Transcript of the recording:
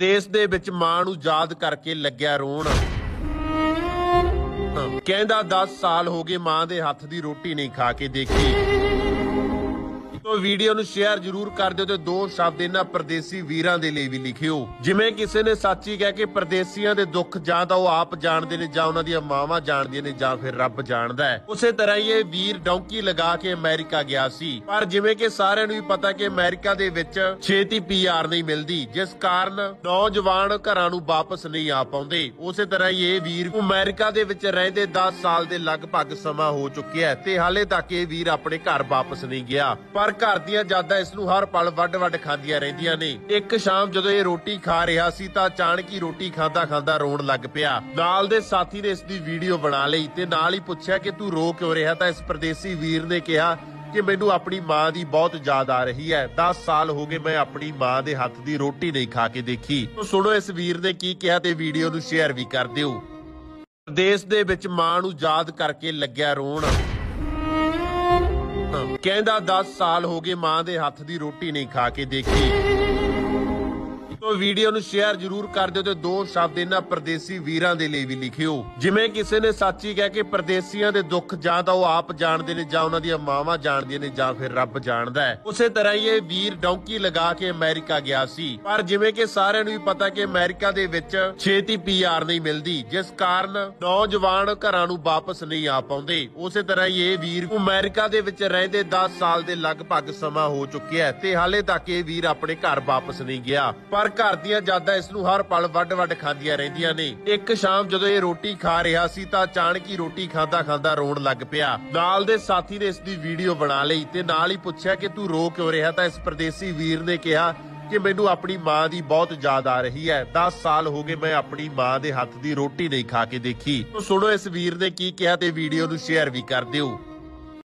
ਦੇਸ਼ ਦੇ ਵਿੱਚ ਮਾਂ ਨੂੰ ਯਾਦ ਕਰਕੇ ਲੱਗਿਆ ਰੋਣ। ਕਹਿੰਦਾ 10 ਸਾਲ ਹੋ ਗਏ ਮਾਂ ਦੇ ਹੱਥ ਦੀ ਰੋਟੀ ਨਹੀਂ ਖਾ ਕੇ ਦੇਖੀ। ਤੋ ਵੀਡੀਓ ਨੂੰ ਸ਼ੇਅਰ ਜਰੂਰ ਕਰ ਦਿਓ ਤੇ ਦੋ ਸ਼ਬਦ ਇਹਨਾਂ ਪਰਦੇਸੀ ਵੀਰਾਂ ਦੇ ਲਈ ਵੀ ਲਿਖਿਓ। ਜਿਵੇਂ ਕਿਸੇ ਨੇ ਸੱਚੀ ਕਹਿ ਕੇ ਪਰਦੇਸੀਆਂ ਦੇ ਦੁੱਖ ਜਾਂ ਤਾਂ ਉਹ ਆਪ ਜਾਣਦੇ ਨੇ ਜਾਂ ਉਹਨਾਂ ਦੀਆਂ ਮਾਵਾਂ ਜਾਣਦੀਆਂ ਨੇ ਜਾਂ ਫਿਰ ਰੱਬ ਜਾਣਦਾ ਹੈ। ਉਸੇ ਤਰ੍ਹਾਂ ਹੀ ਇਹ ਵੀਰ ਡੌਂਕੀ ਲਗਾ ਕੇ ਅਮਰੀਕਾ ਗਿਆ ਸੀ। ਪਰ ਜਿਵੇਂ ਕਿ ਸਾਰਿਆਂ ਨੂੰ ਹੀ ਪਤਾ ਕਿ ਅਮਰੀਕਾ ਦੇ ਵਿੱਚ ਛੇਤੀ ਪੀਆਰ ਨਹੀਂ ਮਿਲਦੀ, ਜਿਸ ਕਾਰਨ ਨੌਜਵਾਨ ਘਰਾਂ ਨੂੰ ਵਾਪਸ ਨਹੀਂ ਆ ਪਾਉਂਦੇ। ਉਸੇ ਤਰ੍ਹਾਂ ਹੀ ਇਹ ਵੀਰ ਅਮਰੀਕਾ ਦੇ ਵਿੱਚ ਰਹਿੰਦੇ 10 ਸਾਲ ਦੇ ਲਗਭਗ ਸਮਾਂ ਹੋ ਚੁੱਕਿਆ ਤੇ ਹਾਲੇ ਤੱਕ ਇਹ ਵੀਰ ਆਪਣੇ ਘਰ ਵਾਪਸ ਨਹੀਂ ਗਿਆ। ਪਰ ਘਰ ਦੀਆਂ ਯਾਦਾਂ ਇਸ ਨੂੰ ਹਰ ਪਲ ਵੱਡ-ਵੱਡ ਖਾਂਦੀਆਂ ਰਹਿੰਦੀਆਂ ਨੇ। ਇੱਕ ਸ਼ਾਮ ਜਦੋਂ ਇਹ ਰੋਟੀ ਖਾ ਰਿਹਾ ਸੀ ਤਾਂ ਅਚਾਨਕ ਹੀ ਰੋਟੀ ਖਾਂਦਾ ਖਾਂਦਾ ਰੋਣ ਲੱਗ ਪਿਆ। ਨਾਲ ਦੇ ਸਾਥੀ ਨੇ ਇਸ ਦੀ ਵੀਡੀਓ ਬਣਾ ਲਈ ਤੇ ਨਾਲ ਹੀ ਪੁੱਛਿਆ ਕਿ ਤੂੰ ਰੋ ਕਿਉਂ ਰਿਹਾ? ਤਾਂ ਇਸ ਪਰਦੇਸੀ ਵੀਰ ਨੇ ਕਿਹਾ ਕਿ ਮੈਨੂੰ ਆਪਣੀ ਮਾਂ ਦੀ ਬਹੁਤ ਯਾਦ ਆ ਰਹੀ ਹੈ। 10 ਸਾਲ ਹੋ ਗਏ ਮੈਂ ਆਪਣੀ ਮਾਂ ਦੇ ਹੱਥ ਦੀ ਰੋਟੀ ਨਹੀਂ ਖਾ ਕੇ ਦੇਖੀ। ਸੁਣੋ, ਇਸ ਵੀਰ ਨੇ ਕੀ ਕਿਹਾ ਤੇ ਵੀਡੀਓ ਨੂੰ ਸ਼ੇਅਰ ਵੀ ਕਰ ਦਿਓ। ਪ੍ਰਦੇਸ਼ ਦੇ ਵਿੱਚ ਮਾਂ ਨੂੰ ਯਾਦ ਕਰਕੇ ਲੱਗਿਆ ਰੋਣ। ਕਹਿੰਦਾ 10 ਸਾਲ ਹੋ ਗਏ ਮਾਂ ਦੇ ਹੱਥ ਦੀ ਰੋਟੀ ਨਹੀਂ ਖਾ ਕੇ ਦੇਖੀ। ਤੋ ਵੀਡੀਓ ਨੂੰ ਸ਼ੇਅਰ ਜਰੂਰ ਕਰ ਦਿਓ ਤੇ ਦੋ ਸ਼ਬਦ ਇਹਨਾਂ ਪਰਦੇਸੀ ਵੀਰਾਂ ਦੇ ਲਈ ਵੀ ਲਿਖਿਓ। ਜਿਵੇਂ ਕਿਸੇ ਨੇ ਸੱਚੀ ਕਹਿ ਕੇ ਪਰਦੇਸੀਆਂ ਦੇ ਦੁੱਖ ਜਾਂ ਤਾਂ ਉਹ ਆਪ ਜਾਣਦੇ ਨੇ ਜਾਂ ਉਹਨਾਂ ਦੀਆਂ ਮਾਵਾਂ ਜਾਣਦੀਆਂ ਨੇ ਜਾਂ ਫਿਰ ਰੱਬ ਜਾਣਦਾ ਹੈ। ਉਸੇ ਤਰ੍ਹਾਂ ਹੀ ਇਹ ਵੀਰ ਡੌਂਕੀ ਲਗਾ ਕੇ ਅਮਰੀਕਾ ਗਿਆ ਸੀ। ਪਰ ਜਿਵੇਂ ਕਿ ਸਾਰਿਆਂ ਨੂੰ ਹੀ ਪਤਾ ਕਿ ਅਮਰੀਕਾ ਦੇ ਵਿੱਚ ਛੇਤੀ ਪੀਆਰ ਨਹੀਂ ਮਿਲਦੀ, ਜਿਸ ਕਾਰਨ ਨੌਜਵਾਨ ਘਰਾਂ ਨੂੰ ਵਾਪਸ ਨਹੀਂ ਆ ਪਾਉਂਦੇ। ਉਸੇ ਤਰ੍ਹਾਂ ਹੀ ਇਹ ਵੀਰ ਅਮਰੀਕਾ ਦੇ ਵਿੱਚ ਰਹਿੰਦੇ 10 ਸਾਲ ਦੇ ਲਗਭਗ ਸਮਾਂ ਹੋ ਚੁੱਕਿਆ ਤੇ ਹਾਲੇ ਤੱਕ ਇਹ ਵੀਰ ਆਪਣੇ ਘਰ ਵਾਪਸ ਨਹੀਂ ਗਿਆ। ਪਰ ਘਰ ਦੀਆਂ ਯਾਦਾਂ ਇਸ ਨੂੰ ਹਰ ਪਲ ਵੱਡ-ਵੱਡ ਖਾਂਦੀਆਂ ਰਹਿੰਦੀਆਂ ਨੇ। ਇੱਕ ਸ਼ਾਮ ਜਦੋਂ ਇਹ ਰੋਟੀ ਖਾ ਰਿਹਾ ਸੀ ਤਾਂ ਅਚਾਨਕ ਹੀ ਰੋਟੀ ਖਾਂਦਾ ਖਾਂਦਾ ਰੋਣ ਲੱਗ ਪਿਆ। ਨਾਲ ਦੇ ਸਾਥੀ ਨੇ ਇਸ ਦੀ ਵੀਡੀਓ ਬਣਾ ਲਈ ਤੇ ਨਾਲ ਹੀ ਪੁੱਛਿਆ ਕਿ ਤੂੰ ਰੋ ਕਿਉਂ ਰਿਹਾ? ਤਾਂ ਇਸ ਪਰਦੇਸੀ ਵੀਰ ਨੇ ਕਿਹਾ ਕਿ ਮੈਨੂੰ ਆਪਣੀ ਮਾਂ ਦੀ ਬਹੁਤ ਯਾਦ ਆ ਰਹੀ ਹੈ। 10 ਸਾਲ ਹੋ ਗਏ ਮੈਂ ਆਪਣੀ ਮਾਂ ਦੇ ਹੱਥ ਦੀ ਰੋਟੀ ਨਹੀਂ ਖਾ ਕੇ ਦੇਖੀ। ਸੁਣੋ, ਇਸ ਵੀਰ ਨੇ ਕੀ ਕਿਹਾ ਤੇ ਵੀਡੀਓ ਨੂੰ ਸ਼ੇਅਰ ਵੀ ਕਰ ਦਿਓ।